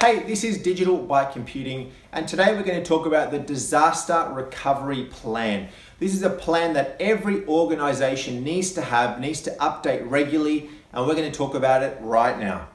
Hey, this is Digital by Computing, and today we're going to talk about the Disaster Recovery Plan. This is a plan that every organization needs to have, needs to update regularly, and we're going to talk about it right now.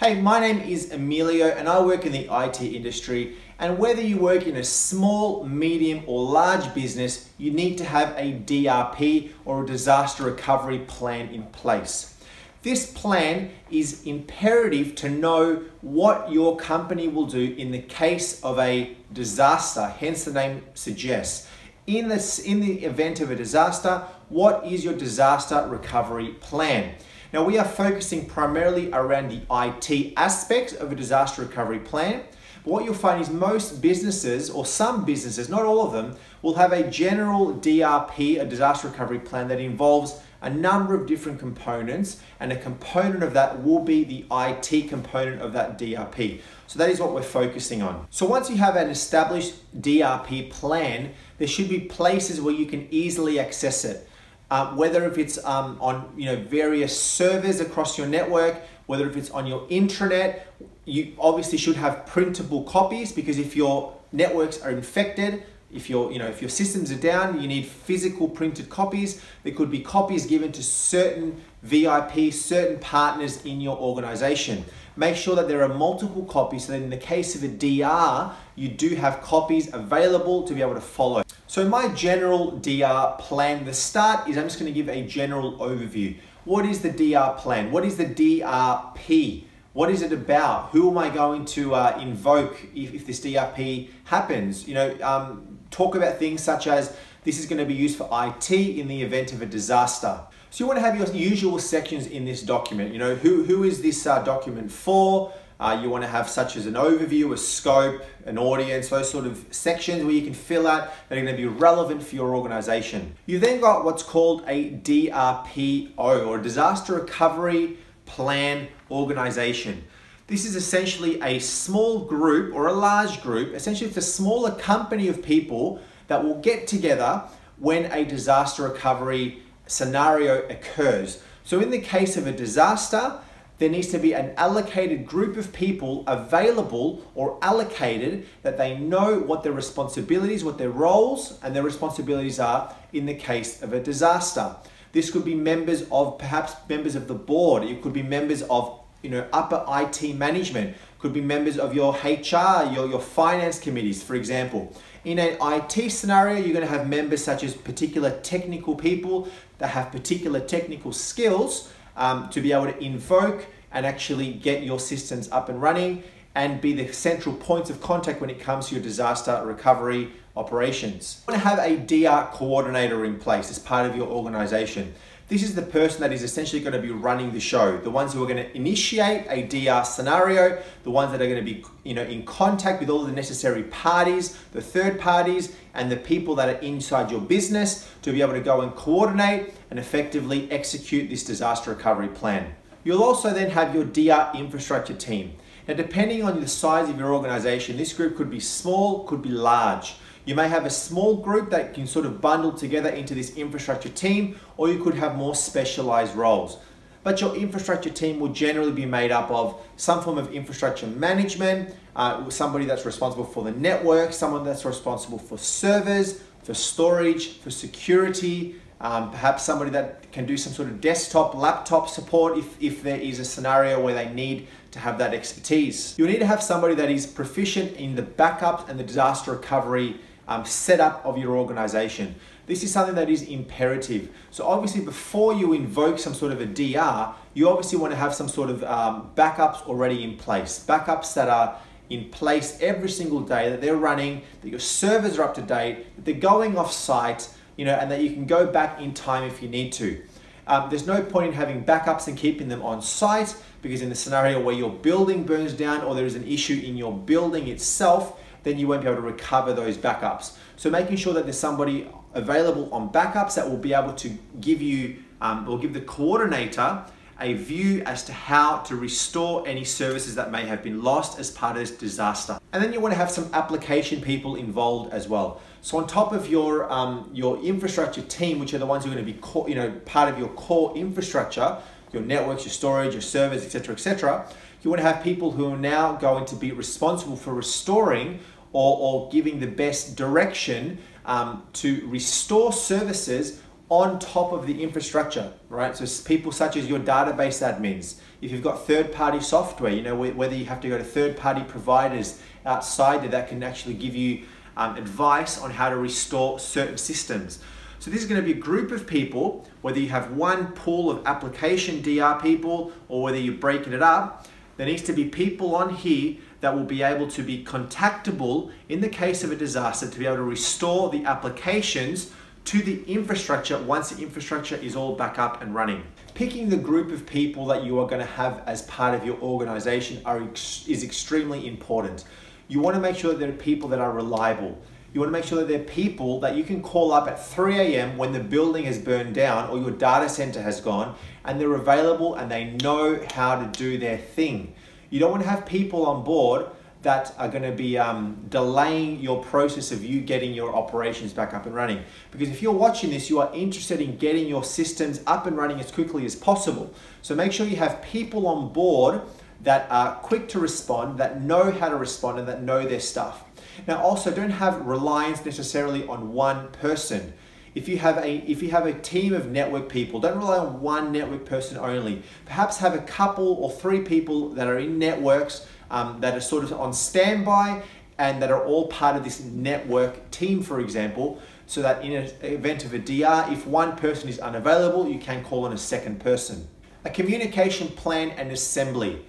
Hey, my name is Emilio and I work in the IT industry. And whether you work in a small, medium, or large business, you need to have a DRP or a disaster recovery plan in place. This plan is imperative to know what your company will do in the case of a disaster, hence the name suggests. In, this, in the event of a disaster, what is your disaster recovery plan? Now we are focusing primarily around the IT aspects of a disaster recovery plan. But what you'll find is most businesses, or some businesses, not all of them, will have a general DRP, a disaster recovery plan that involves a number of different components, and a component of that will be the IT component of that DRP. So that is what we're focusing on. So once you have an established DRP plan, there should be places where you can easily access it uh, whether if it's um, on you know various servers across your network, whether if it's on your intranet, you obviously should have printable copies because if your networks are infected, if your you know if your systems are down, you need physical printed copies. There could be copies given to certain VIP, certain partners in your organization. Make sure that there are multiple copies so that in the case of a DR, you do have copies available to be able to follow. So my general DR plan, the start is I'm just going to give a general overview. What is the DR plan? What is the DRP? What is it about? Who am I going to uh, invoke if, if, this DRP happens? You know, um, talk about things such as this is going to be used for IT in the event of a disaster. So you want to have your usual sections in this document. You know, who, who is this uh, document for? Uh, you want to have such as an overview, a scope, an audience, those sort of sections where you can fill out that are going to be relevant for your organization. You then got what's called a DRPO or Disaster Recovery Plan Organization. This is essentially a small group or a large group, essentially it's a smaller company of people that will get together when a disaster recovery scenario occurs. So in the case of a disaster, there needs to be an allocated group of people available or allocated that they know what their responsibilities, what their roles and their responsibilities are in the case of a disaster. This could be members of perhaps members of the board. It could be members of you know upper IT management. Could be members of your HR, your, your finance committees, for example. In an IT scenario, you're going to have members such as particular technical people that have particular technical skills um, to be able to invoke and actually get your systems up and running and be the central points of contact when it comes to your disaster recovery operations. You want to have a DR coordinator in place as part of your organization. This is the person that is essentially going to be running the show. The ones who are going to initiate a DR scenario, the ones that are going to be you know, in contact with all the necessary parties, the third parties, and the people that are inside your business to be able to go and coordinate and effectively execute this disaster recovery plan. You'll also then have your DR infrastructure team. Now, depending on the size of your organization, this group could be small, could be large. You may have a small group that can sort of bundle together into this infrastructure team, or you could have more specialized roles. But your infrastructure team will generally be made up of some form of infrastructure management, uh, somebody that's responsible for the network, someone that's responsible for servers, for storage, for security, um, perhaps somebody that can do some sort of desktop, laptop support if, if there is a scenario where they need to have that expertise. You'll need to have somebody that is proficient in the backup and the disaster recovery um, setup of your organization. This is something that is imperative. So obviously before you invoke some sort of a DR, you obviously want to have some sort of um, backups already in place. Backups that are in place every single day, that they're running, that your servers are up to date, that they're going off site, you know, and that you can go back in time if you need to. Um, there's no point in having backups and keeping them on site because in the scenario where your building burns down or there is an issue in your building itself, then you won't be able to recover those backups. So making sure that there's somebody available on backups that will be able to give you, um, give the coordinator a view as to how to restore any services that may have been lost as part of this disaster. And then you want to have some application people involved as well. So on top of your um, your infrastructure team, which are the ones who are going to be core, you know part of your core infrastructure, your networks, your storage, your servers, etc., etc. You want to have people who are now going to be responsible for restoring or, or giving the best direction um, to restore services on top of the infrastructure, right? So people such as your database admins, if you've got third-party software, you know, whether you have to go to third-party providers outside that can actually give you um, advice on how to restore certain systems. So this is going to be a group of people, whether you have one pool of application DR people or whether you're breaking it up, there needs to be people on here that will be able to be contactable in the case of a disaster to be able to restore the applications to the infrastructure once the infrastructure is all back up and running. Picking the group of people that you are going to have as part of your organization are, is extremely important. You want to make sure that there are people that are reliable. You want to make sure that there are people that you can call up at 3 a.m. when the building has burned down or your data center has gone and they're available and they know how to do their thing. You don't want to have people on board that are going to be um, delaying your process of you getting your operations back up and running. Because if you're watching this, you are interested in getting your systems up and running as quickly as possible. So make sure you have people on board that are quick to respond, that know how to respond, and that know their stuff. Now, also don't have reliance necessarily on one person. If you have a if you have a team of network people, don't rely on one network person only. Perhaps have a couple or three people that are in networks um, that are sort of on standby and that are all part of this network team, for example, so that in an event of a DR, if one person is unavailable, you can call on a second person. A communication plan and assembly.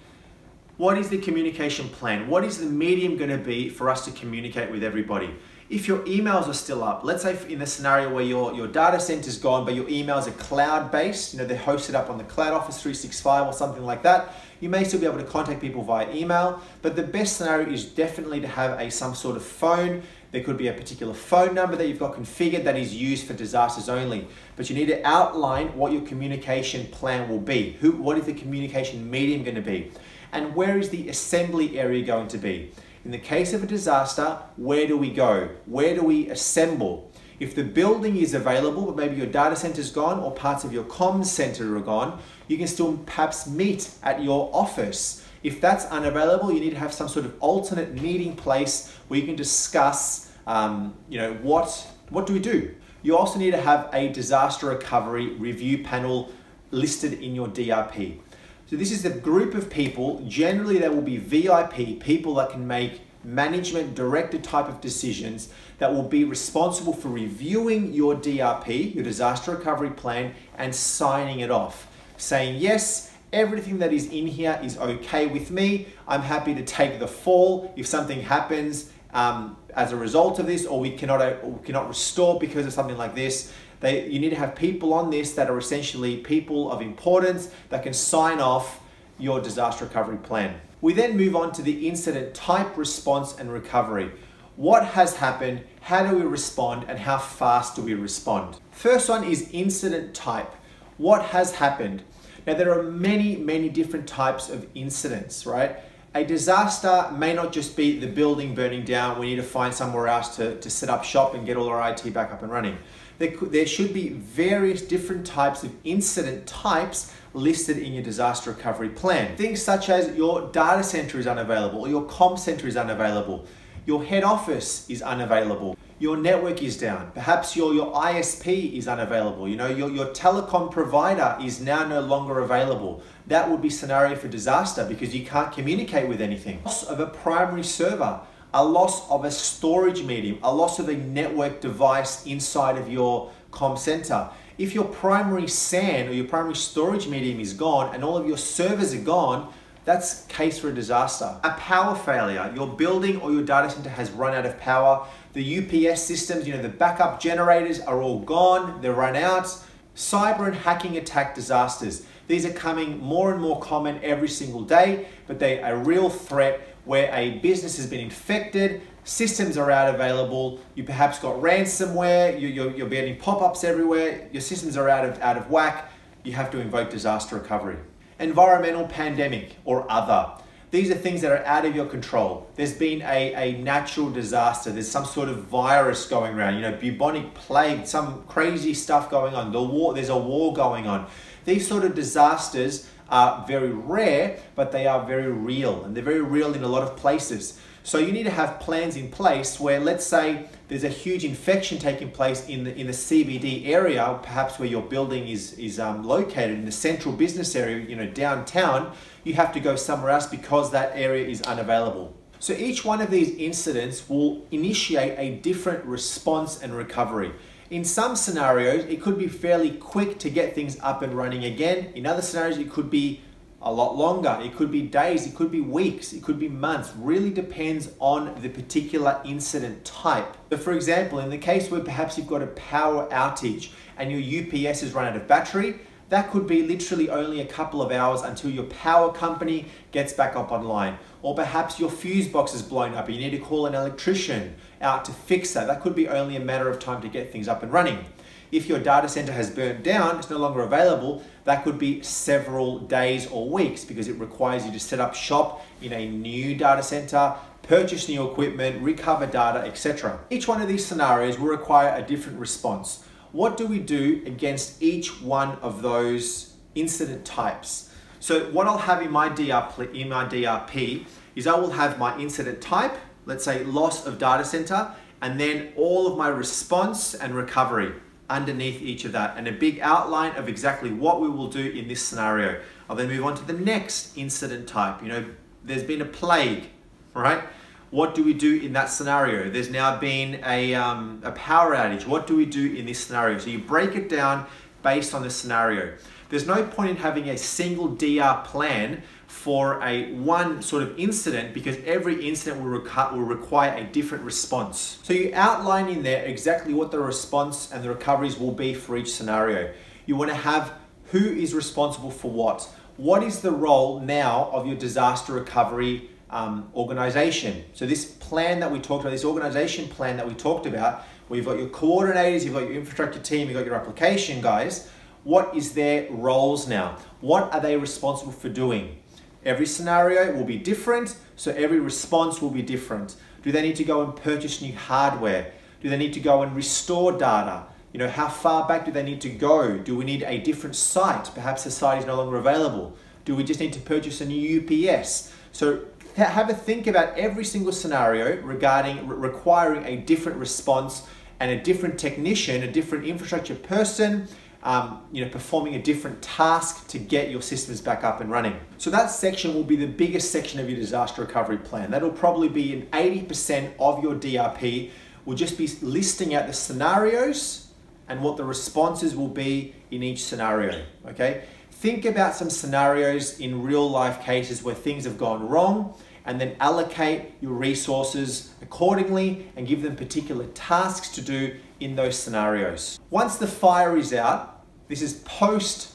What is the communication plan? What is the medium going to be for us to communicate with everybody? If your emails are still up, let's say in the scenario where your, your data center is gone, but your emails are cloud-based, you know, they're hosted up on the Cloud Office 365 or something like that, you may still be able to contact people via email, but the best scenario is definitely to have a some sort of phone. There could be a particular phone number that you've got configured that is used for disasters only. But you need to outline what your communication plan will be. Who, what is the communication medium going to be? And where is the assembly area going to be? In the case of a disaster, where do we go? Where do we assemble? If the building is available, but maybe your data center is gone or parts of your comms center are gone, you can still perhaps meet at your office. If that's unavailable, you need to have some sort of alternate meeting place where you can discuss, um, you know, what, what do we do? You also need to have a disaster recovery review panel listed in your DRP. So this is a group of people, generally they will be VIP, people that can make management directed type of decisions that will be responsible for reviewing your DRP, your disaster recovery plan, and signing it off. Saying, yes, everything that is in here is okay with me. I'm happy to take the fall if something happens um, as a result of this, or we cannot, or we cannot restore because of something like this. They, you need to have people on this that are essentially people of importance that can sign off your disaster recovery plan. We then move on to the incident type, response, and recovery. What has happened, how do we respond, and how fast do we respond? First one is incident type. What has happened? Now, there are many, many different types of incidents, right? A disaster may not just be the building burning down, we need to find somewhere else to, to set up shop and get all our IT back up and running there, there should be various different types of incident types listed in your disaster recovery plan. Things such as your data center is unavailable or your com center is unavailable, your head office is unavailable, your network is down, perhaps your, your ISP is unavailable, you know, your, your telecom provider is now no longer available. That would be scenario for disaster because you can't communicate with anything. Loss of a primary server a loss of a storage medium, a loss of a network device inside of your com center. If your primary SAN or your primary storage medium is gone and all of your servers are gone, that's case for a disaster. A power failure, your building or your data center has run out of power. The UPS systems, you know, the backup generators are all gone, they're run out. Cyber and hacking attack disasters. These are coming more and more common every single day, but they are a real threat where a business has been infected, systems are out available, you perhaps got ransomware, you, you're, you're getting pop-ups everywhere, your systems are out of, out of whack, you have to invoke disaster recovery. environmental pandemic or other. These are things that are out of your control. There's been a, a natural disaster. There's some sort of virus going around, you know, bubonic plague, some crazy stuff going on. The war, there's a war going on. These sort of disasters are very rare, but they are very real, and they're very real in a lot of places. So you need to have plans in place where, let's say, there's a huge infection taking place in the in the CBD area, perhaps where your building is is um, located in the central business area, you know, downtown. You have to go somewhere else because that area is unavailable. So each one of these incidents will initiate a different response and recovery. In some scenarios, it could be fairly quick to get things up and running again. In other scenarios, it could be a lot longer. It could be days, it could be weeks, it could be months. Really depends on the particular incident type. But for example, in the case where perhaps you've got a power outage and your UPS has run out of battery, that could be literally only a couple of hours until your power company gets back up online. Or perhaps your fuse box is blown up and you need to call an electrician out to fix that. That could be only a matter of time to get things up and running. If your data center has burnt down, it's no longer available, that could be several days or weeks because it requires you to set up shop in a new data center, purchase new equipment, recover data, etc. Each one of these scenarios will require a different response. What do we do against each one of those incident types? So what I'll have in my DRP, in my DRP is I will have my incident type, let's say loss of data center, and then all of my response and recovery underneath each of that and a big outline of exactly what we will do in this scenario. I'll then move on to the next incident type. You know, there's been a plague, right? What do we do in that scenario? There's now been a, um, a power outage. What do we do in this scenario? So you break it down based on the scenario. There's no point in having a single DR plan for a one sort of incident because every incident will, will require a different response. So you outline in there exactly what the response and the recoveries will be for each scenario. You want to have who is responsible for what. What is the role now of your disaster recovery um, organization? So this plan that we talked about, this organization plan that we talked about, where you've got your coordinators, you've got your infrastructure team, you've got your application guys, what is their roles now? What are they responsible for doing? Every scenario will be different, so every response will be different. Do they need to go and purchase new hardware? Do they need to go and restore data? You know, how far back do they need to go? Do we need a different site? Perhaps the site is no longer available. Do we just need to purchase a new UPS? So have a think about every single scenario regarding requiring a different response and a different technician, a different infrastructure person, um, you know, performing a different task to get your systems back up and running. So that section will be the biggest section of your disaster recovery plan. That'll probably be an 80% of your DRP will just be listing out the scenarios and what the responses will be in each scenario, okay? Think about some scenarios in real life cases where things have gone wrong and then allocate your resources accordingly and give them particular tasks to do in those scenarios. Once the fire is out, this is post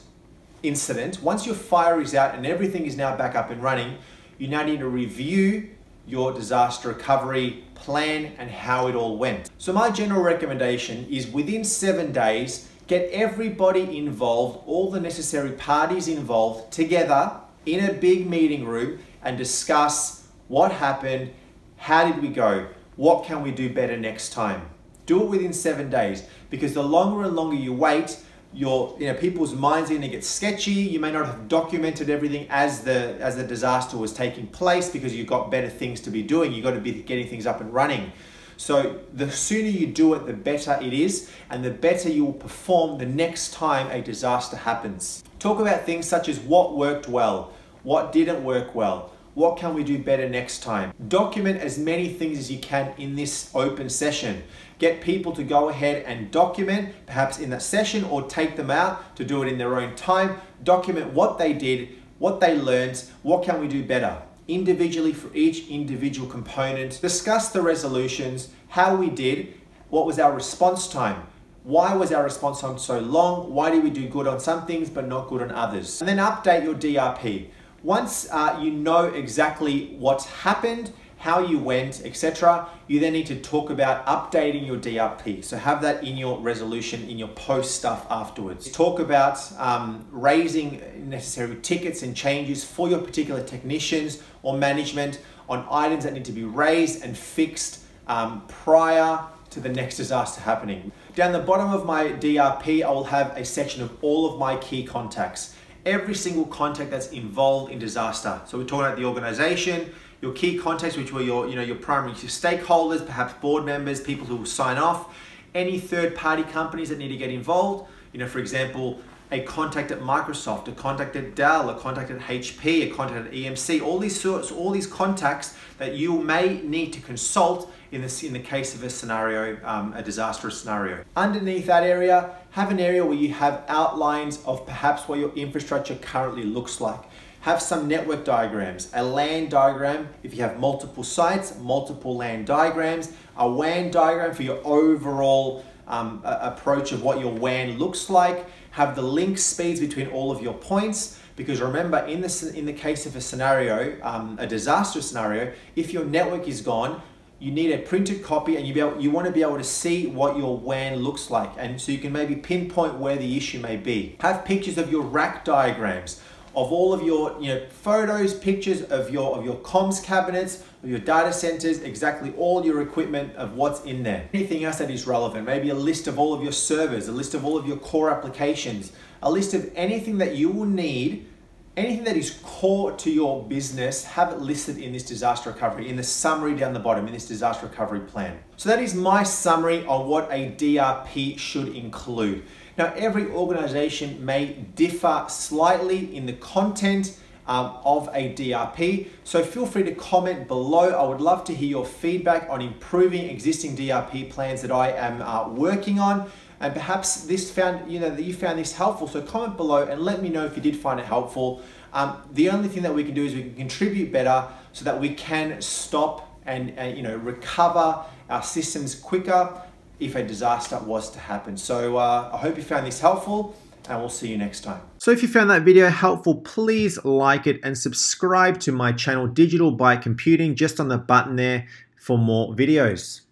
incident. Once your fire is out and everything is now back up and running, you now need to review your disaster recovery plan and how it all went. So my general recommendation is within seven days, get everybody involved, all the necessary parties involved together in a big meeting room and discuss what happened, how did we go, what can we do better next time. Do it within seven days because the longer and longer you wait, your you know people's minds are going to get sketchy. You may not have documented everything as the as the disaster was taking place because you've got better things to be doing. You've got to be getting things up and running so the sooner you do it the better it is and the better you will perform the next time a disaster happens talk about things such as what worked well what didn't work well what can we do better next time? Document as many things as you can in this open session. Get people to go ahead and document, perhaps in that session, or take them out to do it in their own time. Document what they did, what they learned, what can we do better individually for each individual component. Discuss the resolutions, how we did, what was our response time, why was our response time so long, why did we do good on some things but not good on others. And then update your DRP. Once uh, you know exactly what's happened, how you went, etc. You then need to talk about updating your DRP. So have that in your resolution, in your post stuff afterwards. Talk about um, raising necessary tickets and changes for your particular technicians or management on items that need to be raised and fixed um, prior to the next disaster happening. Down the bottom of my DRP, I will have a section of all of my key contacts. Every single contact that's involved in disaster. So we're talking about the organization, your key contacts, which were your, you know, your primary stakeholders, perhaps board members, people who will sign off, any third party companies that need to get involved. You know, for example, a contact at Microsoft, a contact at Dell, a contact at HP, a contact at EMC, all these sorts, all these contacts that you may need to consult in, this, in the case of a scenario, um, a disastrous scenario. Underneath that area, have an area where you have outlines of perhaps what your infrastructure currently looks like. Have some network diagrams, a LAN diagram if you have multiple sites, multiple LAN diagrams, a WAN diagram for your overall um, approach of what your WAN looks like, have the link speeds between all of your points, because remember, in the, in the case of a scenario, um, a disaster scenario, if your network is gone, you need a printed copy and you, be able, you want to be able to see what your WAN looks like. And so you can maybe pinpoint where the issue may be. Have pictures of your rack diagrams of all of your you know photos, pictures of your of your comms cabinets, of your data centers, exactly all your equipment of what's in there. Anything else that is relevant, maybe a list of all of your servers, a list of all of your core applications, a list of anything that you will need anything that is core to your business, have it listed in this disaster recovery, in the summary down the bottom, in this disaster recovery plan. So that is my summary on what a DRP should include. Now, every organization may differ slightly in the content um, of a DRP. So feel free to comment below. I would love to hear your feedback on improving existing DRP plans that I am uh, working on and perhaps this found you know that you found this helpful so comment below and let me know if you did find it helpful um, the only thing that we can do is we can contribute better so that we can stop and, and you know recover our systems quicker if a disaster was to happen so uh, i hope you found this helpful and we'll see you next time. So if you found that video helpful, please like it and subscribe to my channel Digital by Computing just on the button there for more videos.